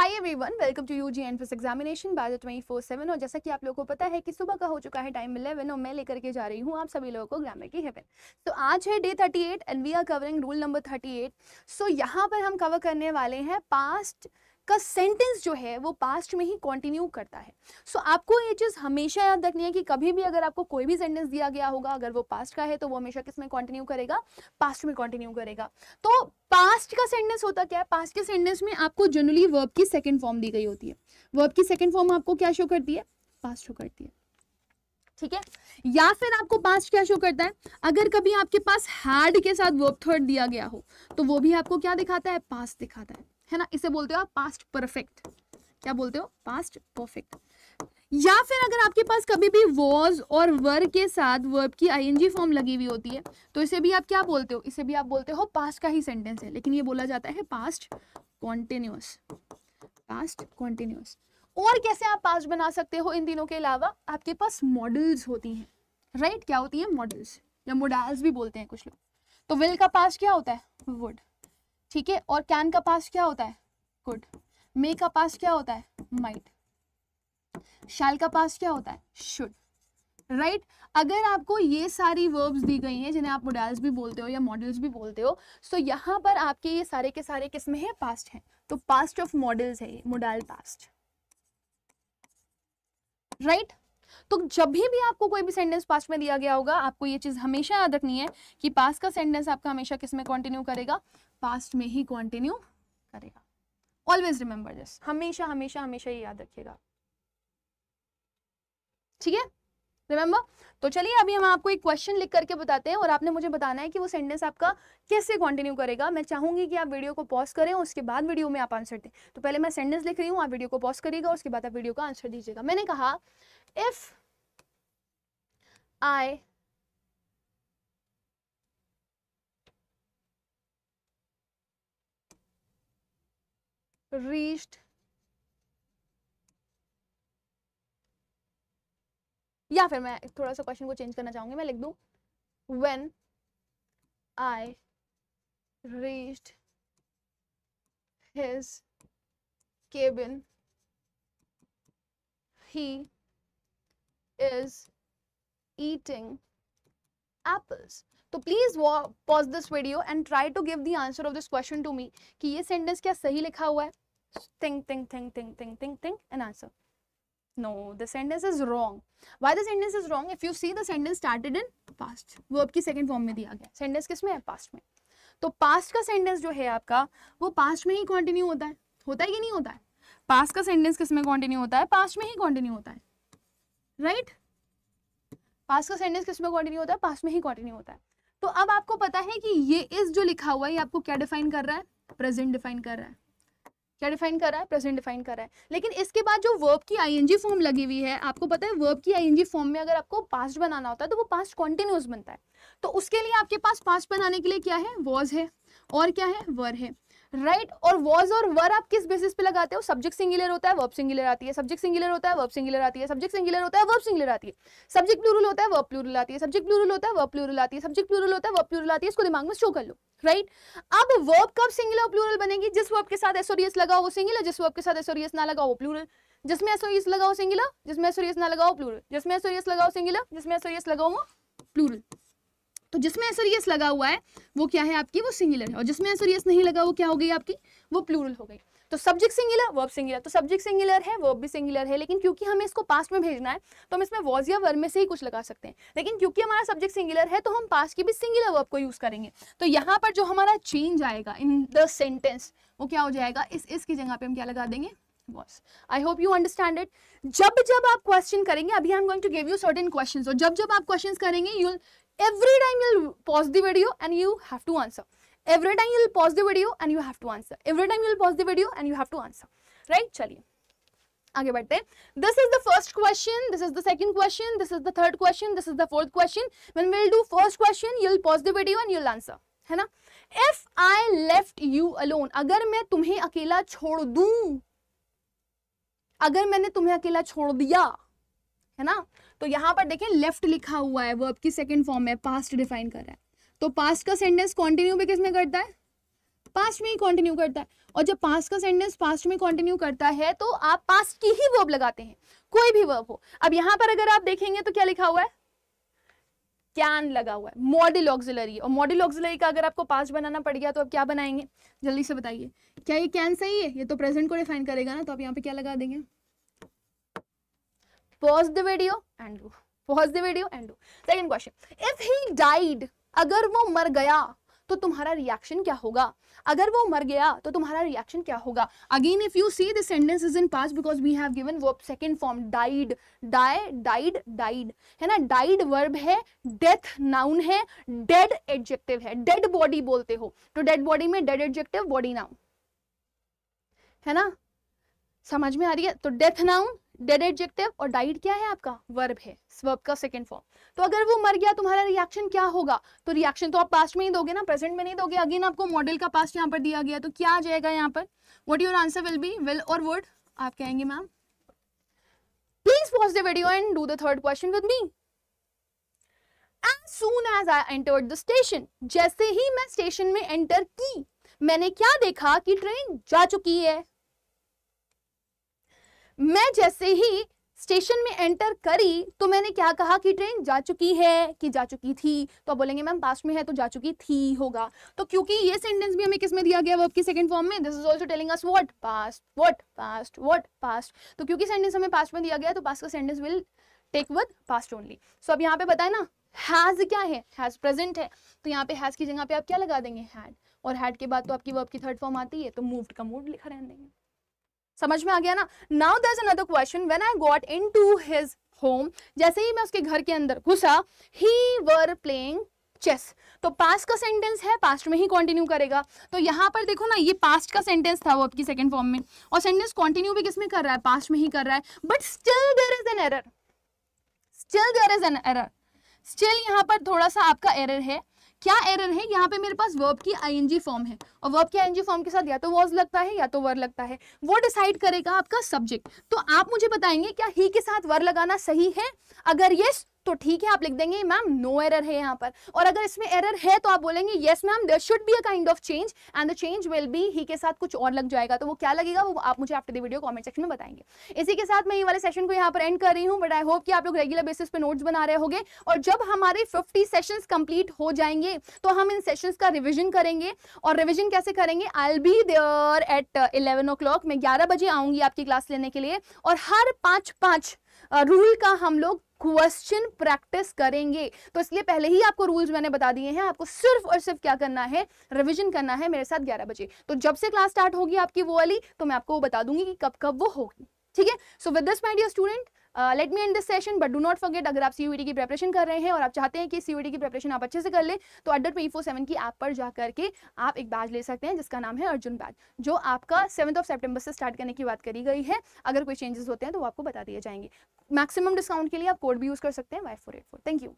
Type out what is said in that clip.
Hi everyone welcome to UG N fees examination by twenty four seven और जैसा कि आप लोगों को पता है कि सुबह का हो चुका है टाइम इलेवन और मैं लेकर के जा रही हूँ आप सभी लोगों को ग्रामर की हेवन तो आज है day thirty eight and we are covering rule number thirty eight so यहाँ पर हम कवर करने वाले हैं पास्ट का सेंटेंस जो है वो पास्ट में ही कंटिन्यू करता है। सो so, आपको ये चीज़ हमेशा याद रखनी है कि कभी भी अगर आपको कोई भी सेंटेंस दिया गया होगा अगर वो पास्ट का है तो वो हमेशा किसमें कंटिन्यू करेगा? पास्ट में कंटिन्यू करेगा। तो पास्ट का सेंटेंस होता क्या है? पास्ट के सेंटेंस में आपको जनरली वर्ब की सेकेंड फॉर्म दी गई होती है। वर्ब की सेकेंड फॉर्म आपको क्या शो करती है? पास्ट शो करती है। ठीक है? या फिर आपको पास्ट क्या शो करता है? अगर कभी आपके पास हैड के साथ वर्ब थर्ड दिया गया हो तो वो भी आपको क्या दिखाता है? पास्ट दिखाता है। है ना? इसे बोलते हो आप पास्ट परफेक्ट क्या बोलते हो? पास्ट परफेक्ट या फिर अगर आपके पास कभी भी वॉज़ और वर के साथ वर्ब की आईएनजी फॉर्म लगी हुई होती है तो इसे भी आप क्या बोलते हो? इसे भी आप बोलते हो पास्ट का ही सेंटेंस है, लेकिन ये बोला जाता है पास्ट कॉन्टिन्यूस पास्ट कॉन्टिन्यूस और कैसे आप पास्ट बना सकते हो इन दिनों के अलावा? आपके पास मॉडल्स होती हैं राइट क्या होती है? मॉडल्स या मोडल्स भी बोलते हैं कुछ लोग. तो विल का पास्ट क्या होता है? वुड ठीक है? और कैन का पास क्या होता है? गुड मे का पास क्या होता है? माइट शैल का पास क्या होता है? Should right right? अगर आपको ये सारी वर्ब्स दी गई हैं, जिन्हें आप मोडल्स भी बोलते हो या मॉडल्स भी बोलते हो सो so यहाँ पर आपके ये सारे के सारे किसमें है पास्ट है। तो पास्ट ऑफ़ मॉडल्स है ये मोडल पास्ट राइट तो जब भी भी आपको कोई भी सेंटेंस पास्ट में दिया गया होगा, आपको ये चीज़ हमेशा याद रखनी है कि पास्ट का सेंटेंस आपका हमेशा किसमें कंटिन्यू करेगा? पास्ट में ही कंटिन्यू करेगा। ऑलवेज रिमेंबर दिस हमेशा हमेशा हमेशा ये याद रखिएगा। ठीक है? रिमेंबर तो चलिए, अभी हम आपको एक क्वेश्चन लिख करके बताते हैं और आपने मुझे बताना है कि वो सेंटेंस आपका कैसे कंटिन्यू करेगा। मैं चाहूँगी कि आप वीडियो को पॉज करें और उसके बाद वीडियो में आप आंसर दें। तो पहले मैं सेंटेंस लिख रही हूँ, आप वीडियो को पॉज करिएगा उसके बाद आप वीडियो का आंसर दीजिएगा। मैंने कहा इफ़ आई reached. या फिर मैं थोड़ा सा क्वेश्चन को चेंज करना चाहूँगी, मैं लिख दू. When I reached his cabin he is eating apples. तो प्लीज़ वो pause this video and try to give the answer of this question to me कि ये सेंटेंस क्या सही लिखा हुआ है? Think think think think think think think an answer no the sentence is wrong why the sentence is wrong if you see the sentence started in past वो आपकी second form में दिया गया सेंटेंस किसमें है? पास्ट में. तो past का सेंटेंस जो है आपका, वो पास्ट में ही कॉन्टिन्यू होता है। होता है कि नहीं होता है? पास्ट का सेंटेंस किसमें कॉन्टिन्यू होता है? पास्ट में ही कॉन्टिन्यू होता है। राइट? Past का sentence किसमें continue होता है? Past में ही continue होता है. तो अब आपको पता है कि ये इस जो लिखा हुआ है, ये आपको क्या डिफाइन कर रहा है? प्रेजेंट डिफाइन कर रहा है. क्या डिफाइन कर रहा है प्रेजेंट डिफाइन कर रहा है लेकिन इसके बाद जो वर्ब की आईएनजी फॉर्म लगी हुई है, आपको पता है वर्ब की आईएनजी फॉर्म में अगर आपको पास्ट बनाना होता है तो वो पास्ट कॉन्टिन्यूस बनता है तो उसके लिए आपके पास पास्ट बनाने के लिए क्या है वॉज़ है और क्या है वर है राइट और वॉज़ और वर आप किस बेसिस पे लगाते हो? सब्जेक्ट सिंगुलर होता है वर्ब सिंगुलर आती है. सब्जेक्ट सिंगुलर होता है वर्ब सिंगुलर आती है. सब्जेक्ट सिंगुलर होता है वर्ब सिंगुलर आती है. सब्जेक्ट प्लूरल होता है वर्ब प्लूरल आती है. सब्जेक्ट प्लूरल होता है वर्ब प्लूरल आती है. सब्जेक्ट प्लूरल होता है वर्ब प्लूरल आती है. इसको दिमाग में शो कर लो. राइट अब वर्ब कब सिंगुलर प्लूरल बनेगी? जिस वर्ब के साथ एसोरियस लगा वो सिंगुलर जिस वर्ब के साथ एसोरियस ना लगा वो प्लूरल जिसमें एसोरियस लगाओ सिंगुलर जिसमें एसोरियस ना लगाओ प्लूरल जिसमें एसोरियस लगाओ सिंगुलर जिसमें एसोरियस लगाओ प्लूरल तो जिसमें एसोरियस लगा हुआ है, वो क्या है आपकी? वो सिंगुलर है। और जिसमें एसोरियस नहीं लगा, वो क्या हो गई आपकी? वो प्लूरल हो गई। तो सब्जेक्ट सिंगुलर वर्ब सिंगुलर तो सब्जेक्ट सिंगुलर है वर्ब भी सिंगुलर है, लेकिन क्योंकि हमें इसको पास्ट में भेजना है तो हम इसमें वॉज़ या वर्ब में से ही कुछ लगा सकते हैं। लेकिन क्योंकि हमारा सब्जेक्ट सिंगुलर है तो हम पास्ट की भी सिंगुलर वर्ब को यूज़ करेंगे। तो यहाँ पर जो हमारा चेंज आएगा इन द सेंटेंस वो क्या हो जाएगा? इस इसकी जगह पे हम क्या लगा देंगे? was i hope you understand it. जब जब आप क्वेश्चन करेंगे, अभी I am going to give you certain questions और जब जब आप क्वेश्चंस करेंगे you every time you'll pause the video and you have to answer every time you'll pause the video and you have to answer every time you'll pause the video and you have to answer right chaliye आगे बढ़ते हैं this is the first question this is the second question this is the third question this is the fourth question when will do first question you will pause the video and you will answer है ना if I left you alone अगर मैं तुम्हें अकेला छोड़ दूँ अगर मैंने तुम्हें अकेला छोड़ दिया है ना? तो यहाँ पर देखें लेफ़्ट लिखा हुआ है वर्ब की सेकंड फॉर्म में पास्ट डिफाइन कर रहा है। तो पास्ट का सेंटेंस कंटिन्यू भी किसमें करता है? पास्ट में ही कंटिन्यू करता है। और जब पास्ट का सेंटेंस पास्ट में कंटिन्यू करता है तो आप पास्ट की ही वर्ब लगाते हैं। कोई भी वर्ब हो। अब यहाँ पर अगर आप देखेंगे तो क्या लिखा हुआ है? कैन लगा हुआ है। मॉडल ऑक्सिलरी और मॉडल ऑक्सिलरी का अगर आपको पास्ट बनाना पड़ गया तो अब क्या बनाएँगे? जल्दी से बताइए। क्या ये कैन सही है? ये तो प्रेजेंट को डिफाइन करेगा ना तो आप यहाँ पे क्या लगा देंगे? Pause the video and do pause the video and do second question if he died अगर वो मर गया तो तुम्हारा रिएक्शन क्या होगा? अगर वो मर गया तो तुम्हारा रिएक्शन क्या होगा? Again if you see this sentence is in past because we have given verb second form died die died died है ना? डाइड वर्ब है डेथ नाउन है डेड एडजेक्टिव है. डेड बॉडी बोलते हो. तो डेड बॉडी में डेड एडजेक्टिव बॉडी नाउन है ना? समझ में आ रही है? तो डेथ नाउन डेड एडजेक्टिव और डाइड क्या है आपका? वर्ब है वर्ब का सेकंड फॉर्म तो अगर वो मर गया तुम्हारा रिएक्शन क्या होगा? तो रिएक्शन तो आप पास्ट में ही दोगे ना प्रेजेंट में नहीं दोगे. अगेन आपको मॉडल का पास्ट यहाँ पर दिया गया तो क्या आ जाएगा यहाँ पर? What your answer will be will और वुड आप कहेंगे ma'am please watch the video and do the third question with me As soon as I entered the station, जैसे ही मैं स्टेशन में एंटर की मैंने क्या देखा कि ट्रेन जा चुकी है। मैं जैसे ही स्टेशन में एंटर करी तो मैंने क्या कहा कि ट्रेन जा चुकी है, कि जा चुकी थी। तो बोलेंगे, मैम पास्ट में है तो जा चुकी थी होगा। तो क्योंकि ये सेंटेंस भी हमें किसमें दिया गया वर्ब की सेकंड फॉर्म में? This is also telling us what past what past what past तो क्योंकि सेंटेंस हमें पास्ट में दिया गया तो पास्ट का sentence will take with past only so अब यहाँ पे बताए ना हैज़ क्या है? हैज़ प्रेजेंट है। तो यहाँ पे हैज़ की जगह पे आप क्या लगा देंगे? हैड और हैड के बाद तो आपकी वर्ब की थर्ड फॉर्म आती है तो मूव्ड का मूड लिखा रहने देंगे। समझ में आ गया ना? Now there another question when I got into his home जैसे ही मैं उसके घर के अंदर घुसा ही वर प्लेइंग चेस तो पास्ट का सेंटेंस है पास्ट में ही कंटिन्यू करेगा। तो यहाँ पर देखो ना, ये पास्ट का सेंटेंस था वो आपकी सेकंड फॉर्म में। और सेंटेंस कंटिन्यू भी किसमें कर रहा है? पास्ट में ही कर रहा है। But still there is an error still there is an error still यहाँ पर थोड़ा सा आपका एरर है। क्या एरर है? यहाँ पे मेरे पास वर्ब की आईएनजी फॉर्म है। और वर्ब की आईएनजी फॉर्म के साथ या तो वॉज़ लगता है या तो वर लगता है। वो डिसाइड करेगा आपका सब्जेक्ट तो आप मुझे बताएँगे, क्या ही के साथ वर लगाना सही है? अगर यस तो ठीक है, आप लिख देंगे, मैम नो एरर है यहाँ पर। और अगर इसमें एरर है तो आप बोलेंगे yes ma'am there should be a kind of change and the change will be ही के साथ कुछ और लग जाएगा। तो वो क्या लगेगा, वो आप मुझे after the video comment section में बताएँगे। इसी के साथ मैं ये वाले सेशन को यहाँ पर एंड कर रही हूँ बट आई होप कि आप लोग रेगुलर बेसिस पे नोट्स बना रहे होंगे। और जब हमारे फिफ्टी सेशन कंप्लीट हो जाएँगे तो हम इन सेशन का रिविजन करेंगे। और रिविजन कैसे करेंगे? I be there at eleven o'clock मैं ग्यारह बजे आऊँगी आपकी क्लास लेने के लिए। और हर पाँच पाँच रूल का हम लोग क्वेश्चन प्रैक्टिस करेंगे। तो इसलिए पहले ही आपको रूल्स मैंने बता दिए हैं, आपको सिर्फ़ और सिर्फ़ क्या करना है, रिविजन करना है मेरे साथ 11 बजे। तो जब से क्लास स्टार्ट होगी आपकी वो वाली तो मैं आपको बता दूँगी कि कब कब वो होगी। ठीक है? So with this my dear student let me end this session but do not forget अगर आप सी की प्रिपरेशन कर रहे हैं और आप चाहते हैं कि सी की प्रिपरेशन आप अच्छे से कर ले तो अड्डर ट्वेंटी फोर सेवन की ऐप पर जाकर करके आप एक बैच ले सकते हैं, जिसका नाम है अर्जुन बैच जो आपका सेवन्थ ऑफ़ सेप्टेम्बर से स्टार्ट करने की बात करी गई है। अगर कोई चेंजेस होते हैं तो वो आपको बता दिए जाएँगे। मैक्सिमम डिस्काउंट के लिए आप कोड भी यूज़ कर सकते हैं Y four eight four thank you